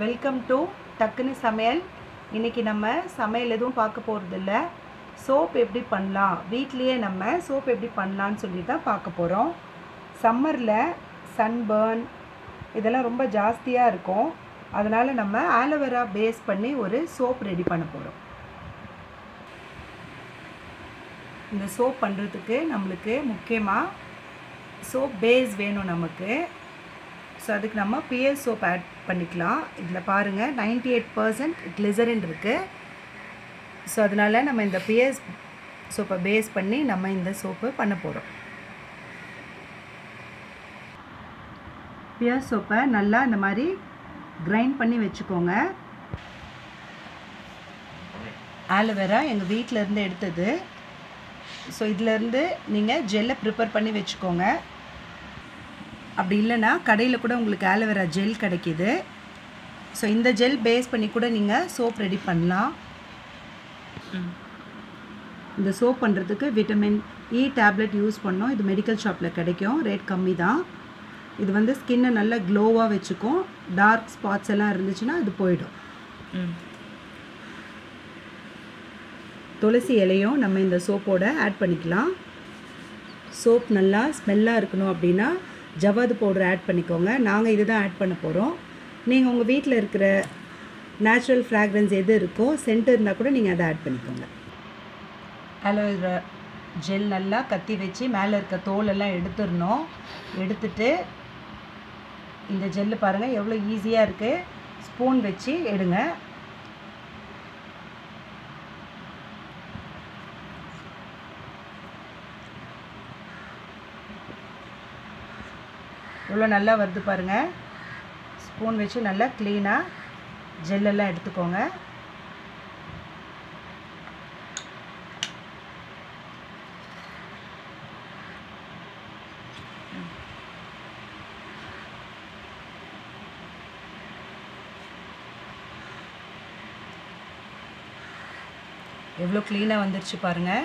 Welcome to டக்குனு சமையல். இன்றைக்கி நம்ம சமையல் எதுவும் பார்க்க போகிறதில்ல சோப் எப்படி பண்ணலாம்? வீட்லேயே நம்ம சோப் எப்படி பண்ணலான்னு சொல்லி தான் பார்க்க போகிறோம் சம்மரில் சன்பர்ன் இதெல்லாம் ரொம்ப ஜாஸ்தியாக இருக்கும். அதனால் நம்ம ஆலோவேரா பேஸ் பண்ணி ஒரு சோப் ரெடி பண்ண போகிறோம் இந்த சோப் பண்ணுறதுக்கு நம்மளுக்கு முக்கியமாக சோப் பேஸ் வேணும் நமக்கு. ஸோ அதுக்கு நம்ம பிஎஸ் சோப் ஆட் பண்ணிக்கலாம். இதில் பாருங்கள் நைன்டி எயிட் பர்சன்ட் கிளிசரின் இருக்குது ஸோ அதனால் நம்ம இந்த பிஎஸ் சோப்பை பேஸ் பண்ணி நம்ம இந்த சோப்பு பண்ண போகிறோம் பியர் சோப்பை நல்லா இந்த மாதிரி கிரைண்ட் பண்ணி வச்சுக்கோங்க. ஆலோவேரா எங்கள் வீட்டிலேருந்து எடுத்தது. ஸோ இதிலேருந்து நீங்கள் ஜெல்லை ப்ரிப்பேர் பண்ணி வச்சுக்கோங்க. அப்படி இல்லைன்னா கடையில் கூட உங்களுக்கு ஆலோவேரா ஜெல் கிடைக்கிது. ஸோ இந்த ஜெல் பேஸ் பண்ணி கூட நீங்கள் சோப் ரெடி பண்ணலாம். இந்த சோப் பண்ணுறதுக்கு விட்டமின் இ டேப்லெட் யூஸ் பண்ணோம். இது மெடிக்கல் ஷாப்பில் கிடைக்கும். ரேட் கம்மி தான். இது வந்து ஸ்கின்னை நல்லா க்ளோவாக வச்சுக்கும். டார்க் ஸ்பாட்ஸ் எல்லாம் இருந்துச்சுன்னா அது போயிடும். துளசி இலையும் நம்ம இந்த சோப்போட ஆட் பண்ணிக்கலாம். சோப் நல்லா ஸ்மெல்லாக இருக்கணும் அப்படின்னா ஜவ்வாது பவுடர் ஆட் பண்ணிக்கோங்க. நாங்கள் இது தான் ஆட் பண்ண போகிறோம் நீங்கள் உங்கள் வீட்டில் இருக்கிற நேச்சுரல் ஃப்ராக்ரன்ஸ் எது இருக்கோ சென்ட் இருந்தால் கூட நீங்கள் அதை ஆட் பண்ணிக்கோங்க. அலோவேரா ஜெல் நல்லா கத்தி வச்சு மேலே இருக்க தோலெல்லாம் எடுத்துடணும். எடுத்துட்டு இந்த ஜெல்லு பாருங்கள் எவ்வளோ ஈஸியாக இருக்குது ஸ்பூன் வச்சு எடுங்க. எவ்வளோ நல்லா வருது பாருங்கள் ஸ்பூன் வச்சு நல்லா க்ளீனாக ஜெல்லெல்லாம் எடுத்துக்கோங்க. எவ்வளோ க்ளீனாக வந்துருச்சு பாருங்கள்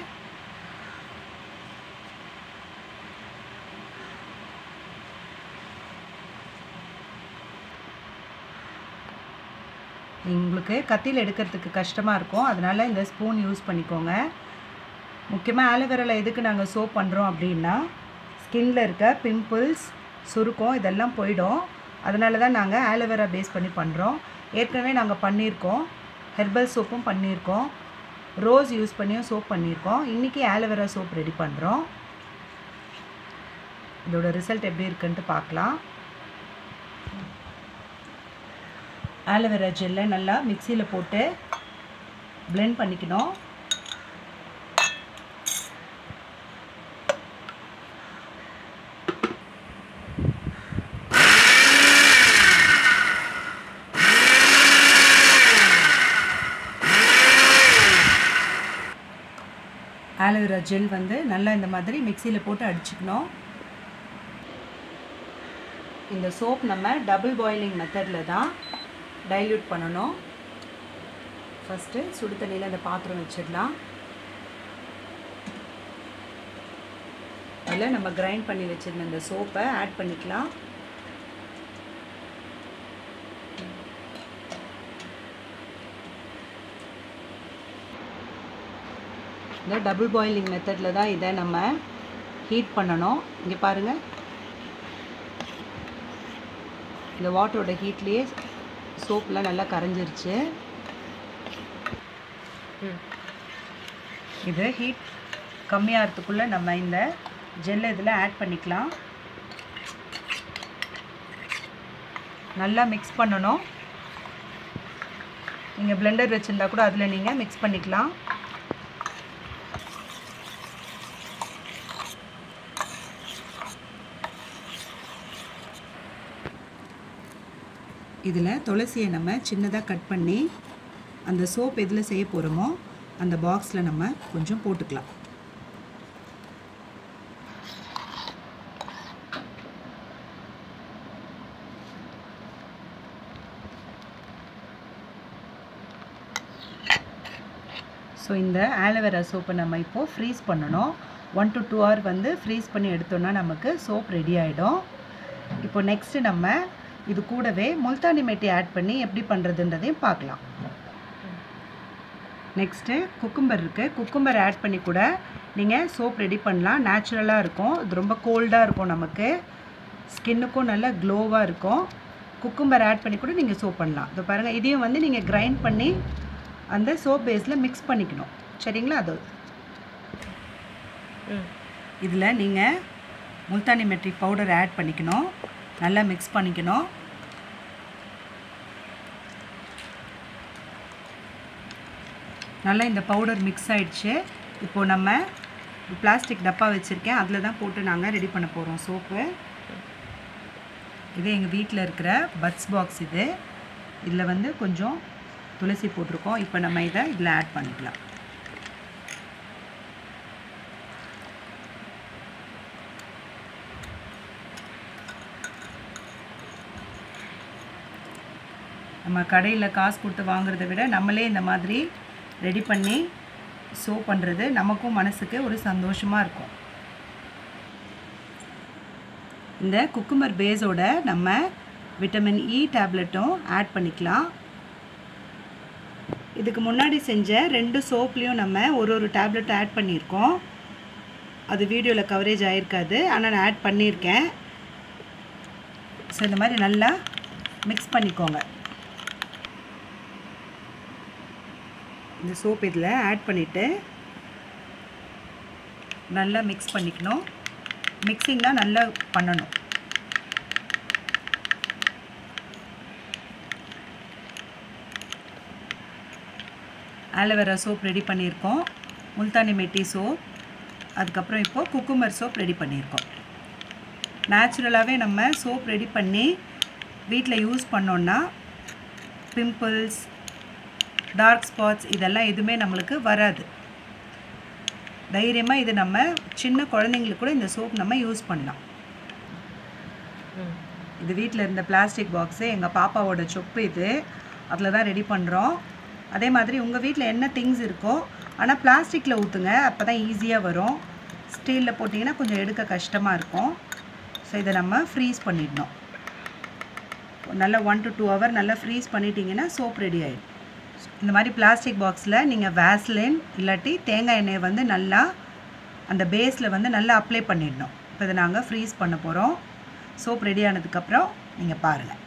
உங்களுக்கு கத்தியில் எடுக்கிறதுக்கு கஷ்டமாக இருக்கும். அதனால் இந்த ஸ்பூன் யூஸ் பண்ணிக்கோங்க. முக்கியமாக ஆலோவேராவில் எதுக்கு நாங்கள் சோப் பண்ணுறோம் அப்படின்னா ஸ்கின்னில் இருக்க பிம்பிள்ஸ் சுருக்கம் இதெல்லாம் போயிடும். அதனால தான் நாங்கள் ஆலோவேரா பேஸ் பண்ணி பண்ணுறோம் ஏற்கனவே நாங்கள் பண்ணியிருக்கோம். ஹெர்பல் சோப்பும் பண்ணியிருக்கோம். ரோஸ் யூஸ் பண்ணியும் சோப் பண்ணியிருக்கோம். இன்றைக்கி ஆலோவேரா சோப் ரெடி பண்ணுறோம் இதோட ரிசல்ட் எப்படி இருக்குன்ட்டு பார்க்கலாம். ஆலோவேரா ஜெல்லை நல்லா மிக்சியில் போட்டு பிளெண்ட் பண்ணிக்கணும். ஆலோவேரா ஜெல் வந்து நல்லா இந்த மாதிரி மிக்சியில் போட்டு அடிச்சுக்கணும். இந்த சோப் நம்ம டபுள் பாயிலிங் மெத்தடில் தான் டைல்யூட் பண்ணணும். ஃபஸ்ட்டு சுடு தண்ணியில் அந்த பாத்திரம் வச்சிடலாம். அதில் நம்ம கிரைண்ட் பண்ணி வச்சுருந்த இந்த சோப்பை ஆட் பண்ணிக்கலாம். இந்த டபுள் பாயிலிங் மெத்தடில் தான் இதை நம்ம ஹீட் பண்ணணும். இங்கே பாருங்கள் இந்த வாட்டரோட ஹீட்லேயே சோப்லாம் நல்லா கரைஞ்சிருச்சு. இது ஹீட் கம்மியாகிறதுக்குள்ளே நம்ம இந்த ஜெல்லை இதில் ஆட் பண்ணிக்கலாம். நல்லா மிக்ஸ் பண்ணணும். நீங்கள் பிளெண்டர் வச்சுருந்தா கூட அதில் நீங்கள் மிக்ஸ் பண்ணிக்கலாம். இதில் துளசியை நம்ம சின்னதாக கட் பண்ணி அந்த சோப் எதில் செய்ய போகிறோமோ அந்த பாக்ஸில் நம்ம கொஞ்சம் போட்டுக்கலாம். ஸோ இந்த ஆலோவேரா சோப்பை நம்ம இப்போது ஃப்ரீஸ் பண்ணணும். ஒன் டு டூ ஹவர் வந்து ஃப்ரீஸ் பண்ணி எடுத்தோன்னா நமக்கு சோப் ரெடி ஆகிடும் இப்போ நெக்ஸ்ட்டு நம்ம இது கூடவே முல்தானி மெட்டி ஆட் பண்ணி எப்படி பண்ணுறதுன்றதையும் பார்க்கலாம். நெக்ஸ்ட்டு குக்கும்பர் இருக்குது குக்கும்பர் ஆட் பண்ணி கூட நீங்கள் சோப் ரெடி பண்ணலாம். நேச்சுரலாக இருக்கும். இது ரொம்ப கோல்டாக இருக்கும் நமக்கு. ஸ்கின்னுக்கும் நல்ல க்ளோவாக இருக்கும். குக்கும்பர் ஆட் பண்ணி கூட நீங்கள் சோப் பண்ணலாம். இது பாருங்கள் இதையும் வந்து நீங்கள் கிரைண்ட் பண்ணி அந்த சோப் பேஸில் மிக்ஸ் பண்ணிக்கணும். சரிங்களா அது? இதில் நீங்கள் முல்தானி மெட்ரி பவுடர் ஆட் பண்ணிக்கணும். நல்லா மிக்ஸ் பண்ணிக்கணும். நல்லா இந்த பவுடர் மிக்ஸ் ஆகிடுச்சு இப்போது நம்ம பிளாஸ்டிக் டப்பா வச்சுருக்கேன். அதில் தான் போட்டு நாங்கள் ரெடி பண்ண போகிறோம் சோப்பு இது எங்கள் வீட்டில் இருக்கிற பட்ஸ் பாக்ஸ் இது. இதில் வந்து கொஞ்சம் துளசி போட்டிருக்கோம். இப்போ நம்ம இதை இதில் ஆட் பண்ணிக்கலாம். நம்ம கடையில் காசு கொடுத்து வாங்குறத விட நம்மளே இந்த மாதிரி ரெடி பண்ணி சோ பண்ணுறது நமக்கும் மனசுக்கு ஒரு சந்தோஷமாக இருக்கும். இந்த குக்குமர் பேஸோட நம்ம விட்டமின் இ டேப்லெட்டும் ஆட் பண்ணிக்கலாம். இதுக்கு முன்னாடி செஞ்ச ரெண்டு சோப்லேயும் நம்ம ஒரு ஒரு டேப்லெட் ஆட் பண்ணியிருக்கோம். அது வீடியோவில் கவரேஜ் ஆகிருக்காது ஆனால் நான் ஆட் பண்ணியிருக்கேன். ஸோ இந்த மாதிரி நல்லா மிக்ஸ் பண்ணிக்கோங்க. இந்த சோப் இதில் ஆட் பண்ணிவிட்டு நல்லா மிக்ஸ் பண்ணிக்கணும். மிக்சிங் தான் நல்லா பண்ணணும். ஆலோவேரா சோப் ரெடி பண்ணியிருக்கோம். முல்தானி மெட்டி சோப். அதுக்கப்புறம் இப்போது குக்குமர் சோப் ரெடி பண்ணியிருக்கோம். நேச்சுரலாகவே நம்ம சோப் ரெடி பண்ணி வீட்டில் யூஸ் பண்ணோன்னா பிம்பிள்ஸ் டார்க் ஸ்பாட்ஸ் இதெல்லாம் எதுவுமே நம்மளுக்கு வராது. தைரியமாக இது நம்ம சின்ன குழந்தைங்களுக்கு கூட இந்த சோப் நம்ம யூஸ் பண்ணலாம். இது வீட்டில் இருந்த பிளாஸ்டிக் பாக்ஸு எங்கள் பாப்பாவோட சொப்பு இது. அதில் தான் ரெடி பண்ணுறோம் அதே மாதிரி உங்கள் வீட்டில் என்ன திங்ஸ் இருக்கோ ஆனால் பிளாஸ்டிக்கில் ஊற்றுங்க அப்போ தான் ஈஸியாக வரும். ஸ்டீலில் போட்டிங்கன்னா கொஞ்சம் எடுக்க கஷ்டமாக இருக்கும். ஸோ இதை நம்ம ஃப்ரீஸ் பண்ணிடணும். நல்லா ஒன் டு டூ ஹவர் நல்லா ஃப்ரீஸ் பண்ணிட்டீங்கன்னா சோப் ரெடி ஆகிடும் இந்த மாதிரி பிளாஸ்டிக் பாக்ஸில் நீங்கள் வேஸ்லின் இல்லாட்டி தேங்காய் எண்ணெயை வந்து நல்லா அந்த பேஸில் வந்து நல்லா அப்ளை பண்ணிடணும். இப்போ இதை நாங்கள் ஃப்ரீஸ் பண்ண போகிறோம் சோப் ரெடி ஆனதுக்கப்புறம் நீங்கள் பாருங்கள்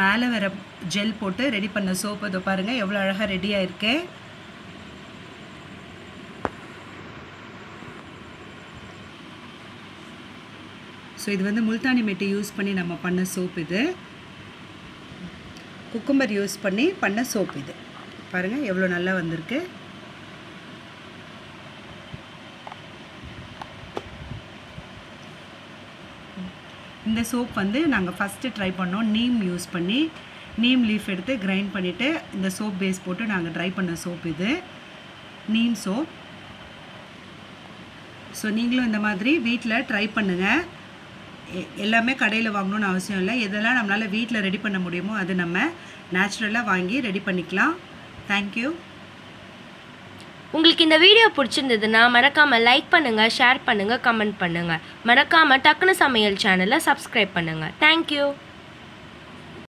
மேலே வேற ஜெல் போட்டு ரெடி பண்ண சோப்பு அதை பாருங்கள் எவ்வளோ அழகாக ரெடி ஆயிருக்கு. ஸோ இது வந்து முல்தானி மெட்டி யூஸ் பண்ணி நம்ம பண்ண சோப் இது. குக்கும்பர் யூஸ் பண்ணி பண்ண சோப் இது. பாருங்கள் எவ்வளோ நல்லா வந்திருக்கு. இந்த சோப் வந்து நாங்கள் ஃபஸ்ட்டு ட்ரை பண்ணோம். நீம் யூஸ் பண்ணி நீம் லீஃப் எடுத்து கிரைண்ட் பண்ணிவிட்டு இந்த சோப் பேஸ் போட்டு நாங்கள் ட்ரை பண்ண சோப் இது. நீம் சோப். ஸோ நீங்களும் இந்த மாதிரி வீட்டில் ட்ரை பண்ணுங்கள் எல்லாமே கடையில் வாங்கணும்னு அவசியம் இல்லை. எதெல்லாம் நம்மளால் வீட்டில் ரெடி பண்ண முடியுமோ அது நம்ம நேச்சுரலாக வாங்கி ரெடி பண்ணிக்கலாம். தேங்க்யூ உங்களுக்கு இந்த வீடியோ பிடிச்சிருந்ததுன்னா மறக்காமல் லைக் பண்ணுங்கள் ஷேர் பண்ணுங்கள் கமெண்ட் பண்ணுங்கள் மறக்காமல் டக்குனு சமையல் சேனலை சப்ஸ்கிரைப் பண்ணுங்கள் தேங்க்யூ